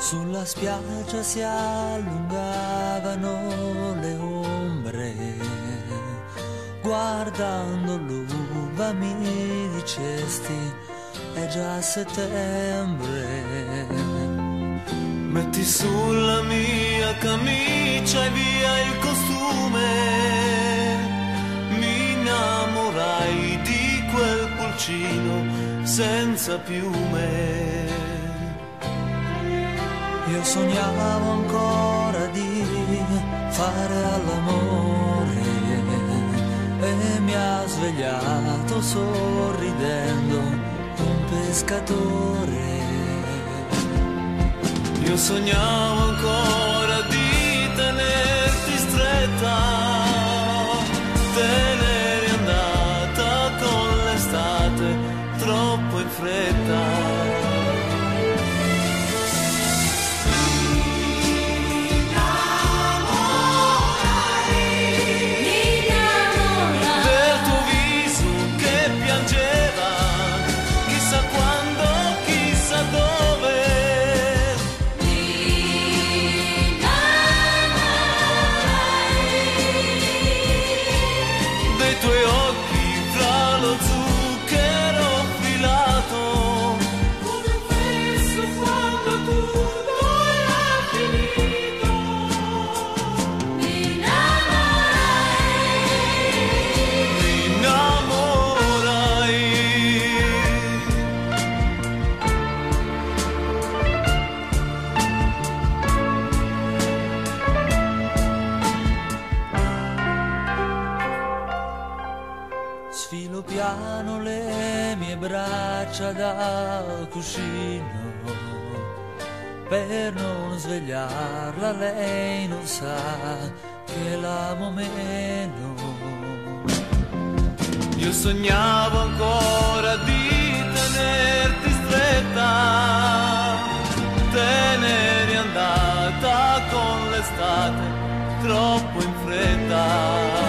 Sulla spiaggia si allungavano le ombre, guardando l'uva mi dicesti è già settembre. Metti sulla mia camicia e via il costume, mi innamorai di quel pulcino senza piume. Io sognavo ancora di fare all'amore e mi ha svegliato sorridendo un pescatore. Io sognavo ancora di tenerti stretta, te n'eri andata con l'estate troppo in fretta. Sfilo piano le mie braccia da cuscino per non svegliarla, lei non sa che l'amo meno. Io sognavo ancora di tenerti stretta, te n'eri andata con l'estate troppo in fretta.